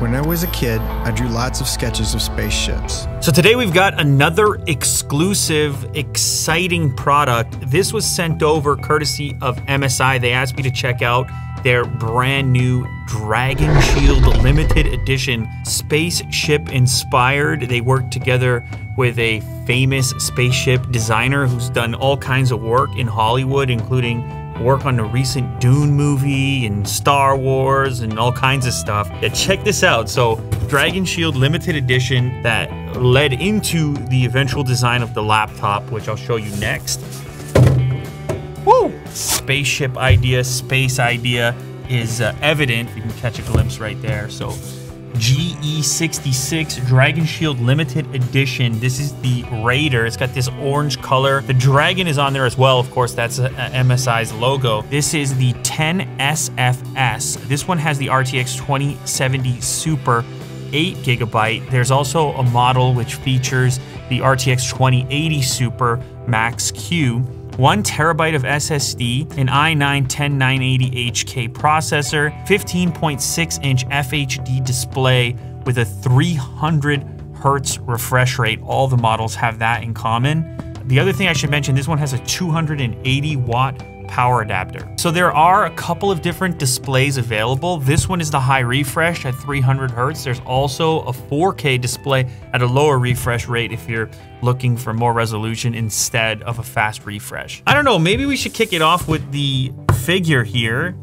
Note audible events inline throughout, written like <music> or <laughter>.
When I was a kid, I drew lots of sketches of spaceships. So today we've got another exclusive, exciting product. This was sent over courtesy of MSI. They asked me to check out their brand new Dragon Shield limited edition spaceship inspired. They worked together with a famous spaceship designer who's done all kinds of work in Hollywood, including work on the recent Dune movie and Star Wars and all kinds of stuff. Yeah, check this out. So, Dragon Shield limited edition that led into the eventual design of the laptop, which I'll show you next. Woo! Spaceship idea, space idea is uh, evident. You can catch a glimpse right there. So, GE66 Dragon Shield Limited Edition. This is the Raider. It's got this orange color. The dragon is on there as well. Of course, that's uh, a, a MSI's logo. This is the 10SFS. This one has the RTX 2070 Super 8 gigabyte. There's also a model which features the RTX 2080 Super Max Q one terabyte of SSD, an i9 10980HK processor, 15.6 inch FHD display with a 300 hertz refresh rate. All the models have that in common. The other thing I should mention, this one has a 280 watt power adapter. So there are a couple of different displays available. This one is the high refresh at 300 hertz. There's also a 4K display at a lower refresh rate if you're looking for more resolution instead of a fast refresh. I don't know, maybe we should kick it off with the figure here.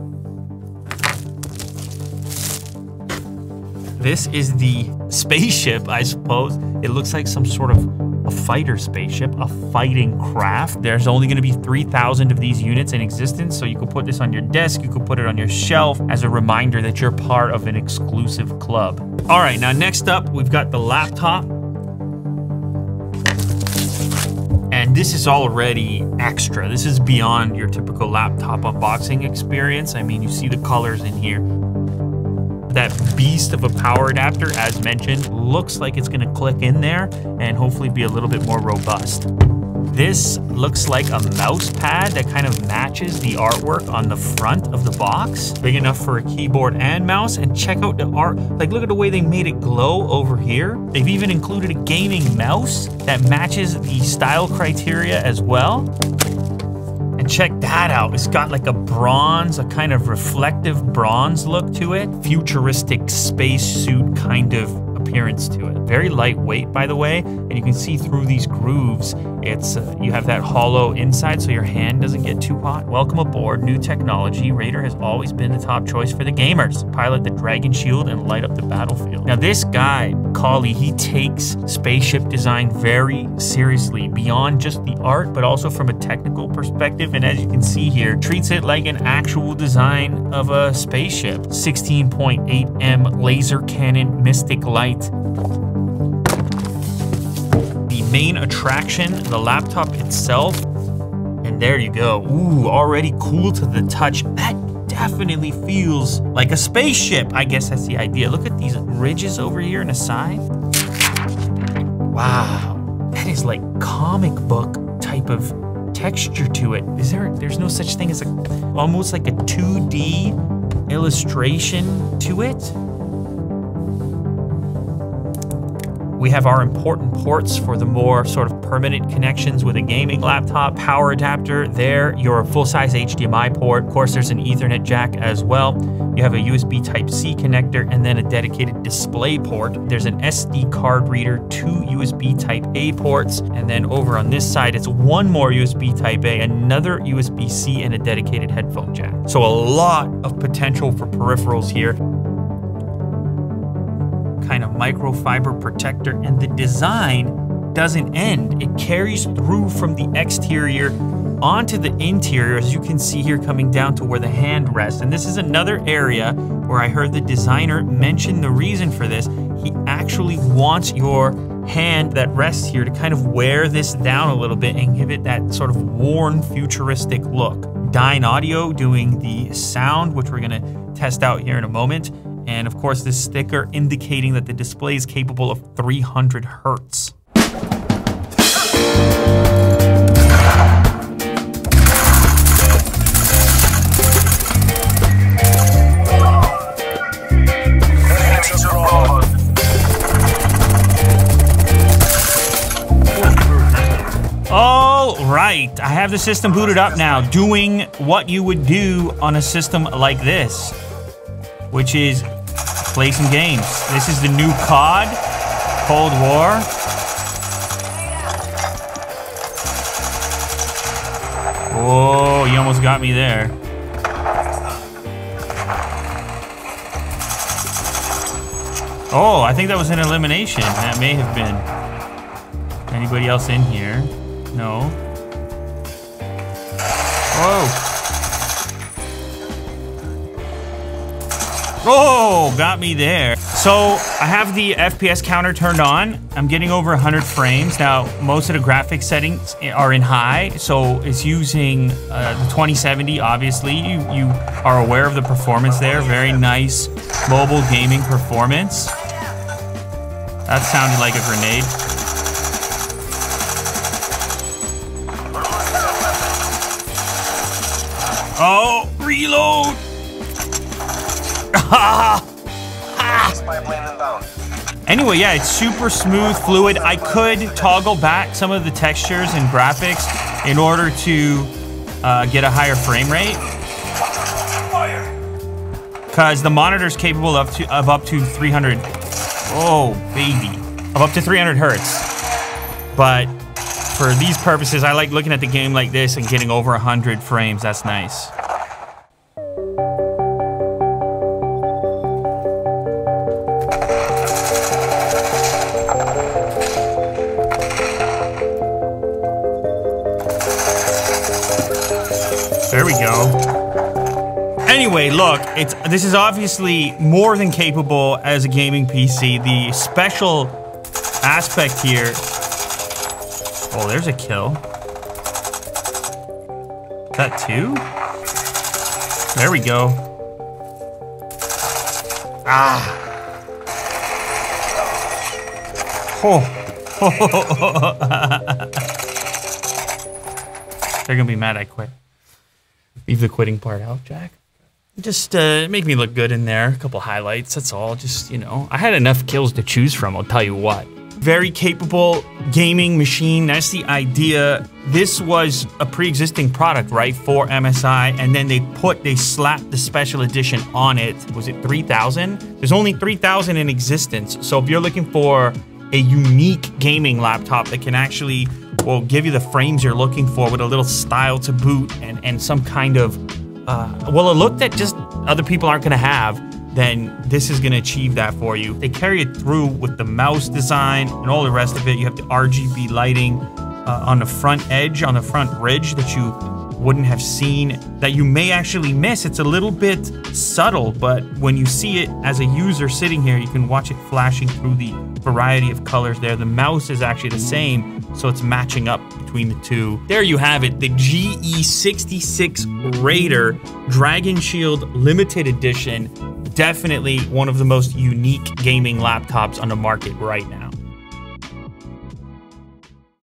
This is the spaceship, I suppose. It looks like some sort of a fighter spaceship, a fighting craft. There's only going to be 3,000 of these units in existence, so you could put this on your desk, you could put it on your shelf as a reminder that you're part of an exclusive club. All right, now next up, we've got the laptop. And this is already extra. This is beyond your typical laptop unboxing experience. I mean, you see the colors in here that beast of a power adapter, as mentioned, looks like it's gonna click in there and hopefully be a little bit more robust. This looks like a mouse pad that kind of matches the artwork on the front of the box. Big enough for a keyboard and mouse. And check out the art. Like, look at the way they made it glow over here. They've even included a gaming mouse that matches the style criteria as well. Check that out. It's got like a bronze, a kind of reflective bronze look to it. Futuristic spacesuit kind of appearance to it. Very lightweight, by the way, and you can see through these grooves. It's uh, you have that hollow inside, so your hand doesn't get too hot. Welcome aboard, new technology. Raider has always been the top choice for the gamers. Pilot the Dragon Shield and light up the battlefield. Now, this guy, Colie, he takes spaceship design very seriously, beyond just the art, but also from a technical perspective. And as you can see here, treats it like an actual design of a spaceship. 16.8 M laser cannon Mystic Light main attraction, the laptop itself. And there you go. Ooh, already cool to the touch. That definitely feels like a spaceship. I guess that's the idea. Look at these ridges over here on the side. Wow, that is like comic book type of texture to it. Is there, there's no such thing as a, almost like a 2D illustration to it? We have our important ports for the more sort of permanent connections with a gaming laptop, power adapter there, your full-size HDMI port. Of course, there's an Ethernet jack as well. You have a USB Type-C connector and then a dedicated display port. There's an SD card reader, two USB Type-A ports, and then over on this side, it's one more USB Type-A, another USB-C, and a dedicated headphone jack. So a lot of potential for peripherals here kind of microfiber protector, and the design doesn't end. It carries through from the exterior onto the interior, as you can see here coming down to where the hand rests. And this is another area where I heard the designer mention the reason for this. He actually wants your hand that rests here to kind of wear this down a little bit and give it that sort of worn futuristic look. Dynaudio doing the sound, which we're gonna test out here in a moment. And of course, this sticker indicating that the display is capable of 300 hertz. All right, I have the system booted up now, doing what you would do on a system like this, which is play some games. This is the new COD, Cold War. Oh, you almost got me there. Oh, I think that was an elimination. That may have been. Anybody else in here? No. Whoa. Oh, got me there. So I have the FPS counter turned on. I'm getting over 100 frames. Now, most of the graphics settings are in high, so it's using uh, the 2070, obviously. You, you are aware of the performance there. Very nice mobile gaming performance. That sounded like a grenade. Oh, reload! <laughs> anyway, yeah, it's super smooth, fluid. I could toggle back some of the textures and graphics in order to uh, get a higher frame rate. Because the monitor is capable of, to, of up to 300. Oh, baby. Of up to 300 hertz. But for these purposes, I like looking at the game like this and getting over 100 frames. That's nice. Anyway, look, it's this is obviously more than capable as a gaming PC. The special aspect here. Oh, there's a kill. Is that two? There we go. Ah. Oh. <laughs> They're gonna be mad I quit. Leave the quitting part out, Jack. Just uh, make me look good in there. A couple highlights, that's all. Just, you know, I had enough kills to choose from, I'll tell you what. Very capable gaming machine. That's the idea. This was a pre-existing product, right, for MSI, and then they put, they slapped the special edition on it. Was it 3,000? There's only 3,000 in existence. So if you're looking for a unique gaming laptop that can actually well, give you the frames you're looking for with a little style to boot and, and some kind of, uh, well, a look that just other people aren't to have, then this is to achieve that for you. They carry it through with the mouse design and all the rest of it. You have the RGB lighting uh, on the front edge, on the front ridge that you wouldn't have seen, that you may actually miss. It's a little bit subtle, but when you see it as a user sitting here, you can watch it flashing through the variety of colors there. The mouse is actually the same, so it's matching up between the two. There you have it, the GE66 Raider Dragon Shield Limited Edition. Definitely one of the most unique gaming laptops on the market right now.